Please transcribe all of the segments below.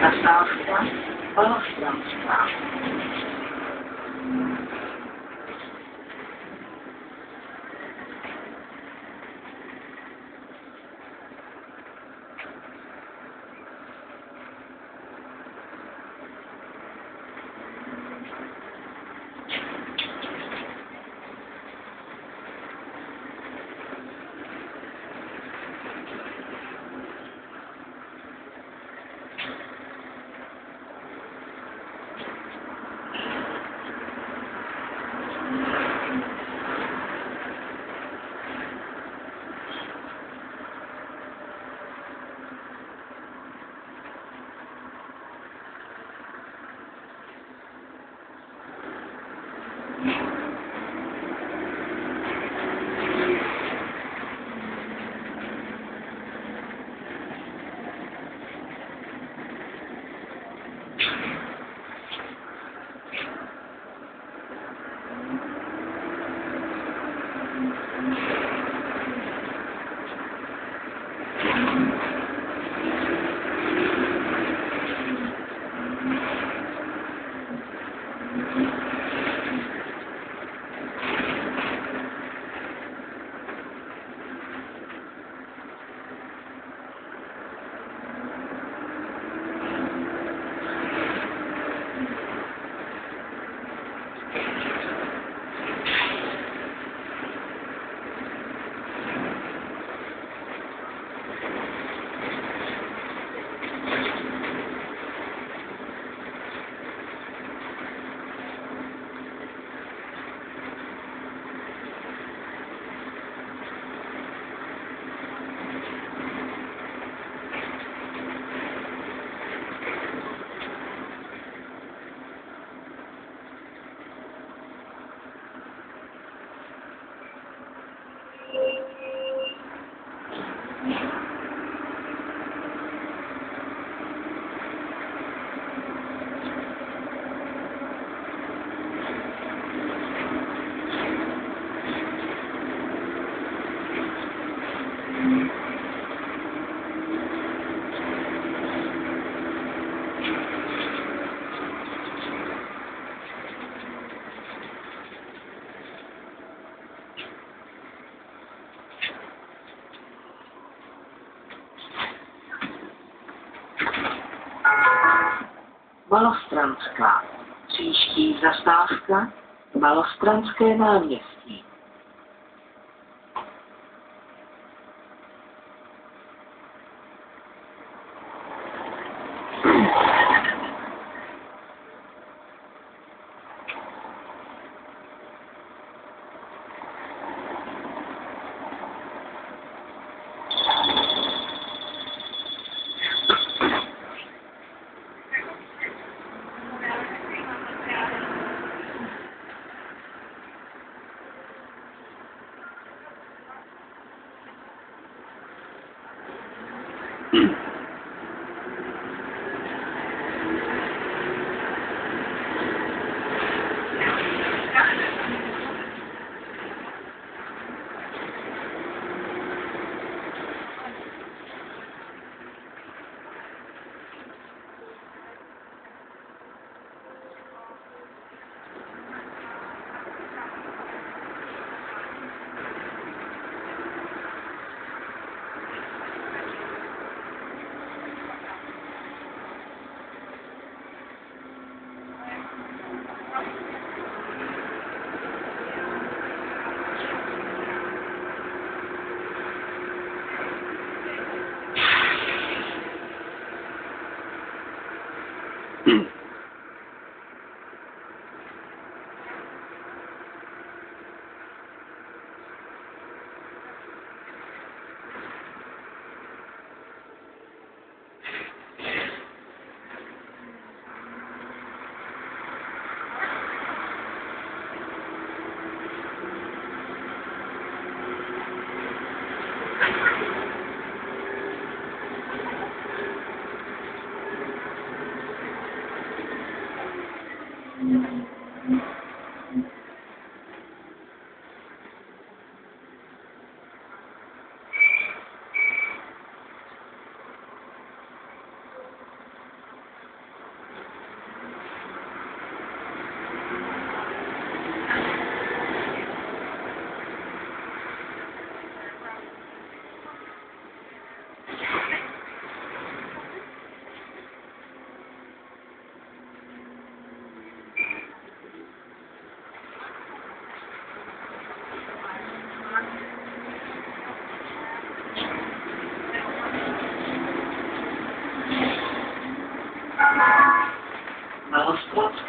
Zastávka, prostranstva. Malostrandská. Příští zastávka Malostranské náměstí. Mm-hmm.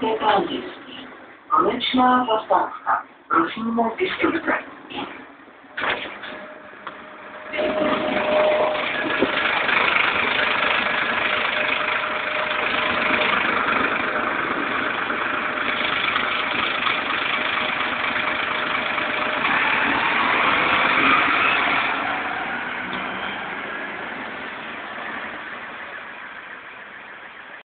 警戒域、Konečná zastávka. Prosíme, vystupuj.